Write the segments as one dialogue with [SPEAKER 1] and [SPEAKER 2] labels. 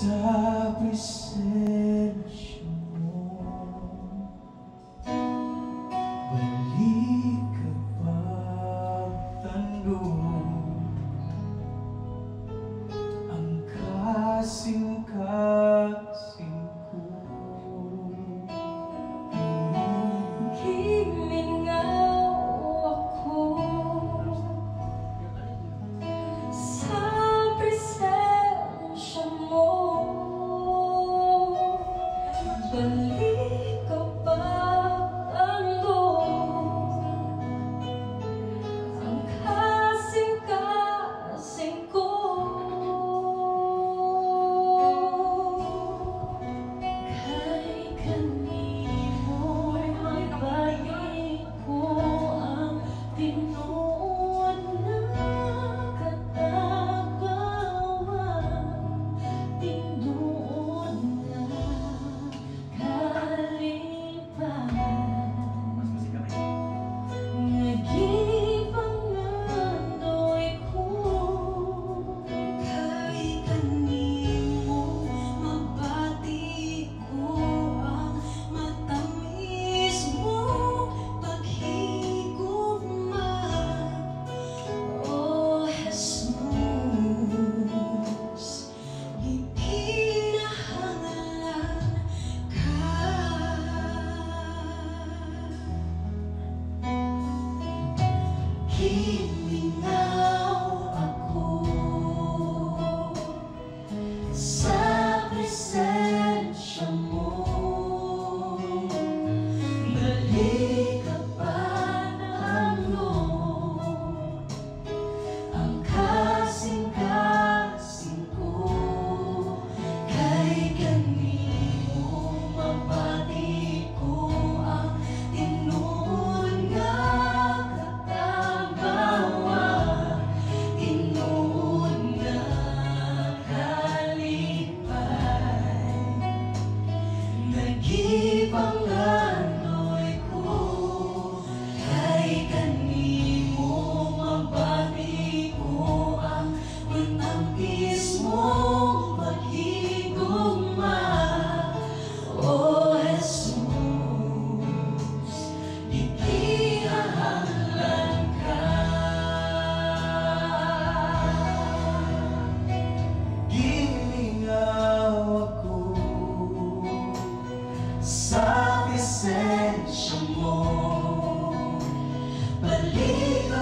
[SPEAKER 1] sa presensya
[SPEAKER 2] 分离。Nagipanganoy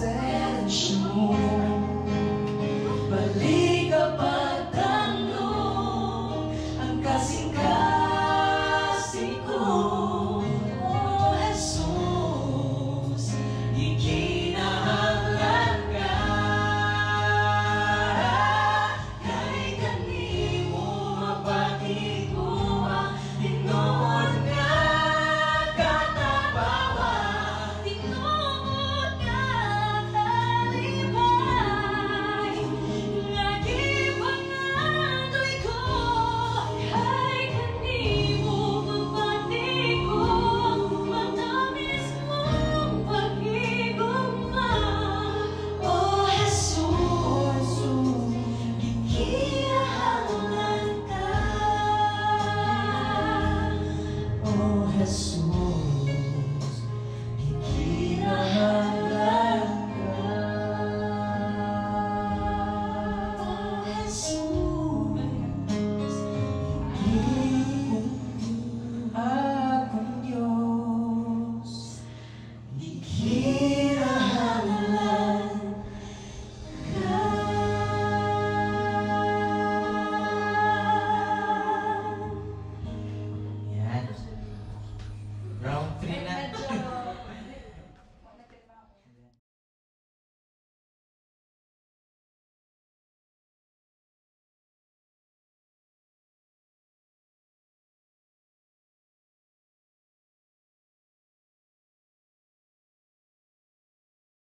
[SPEAKER 1] possession.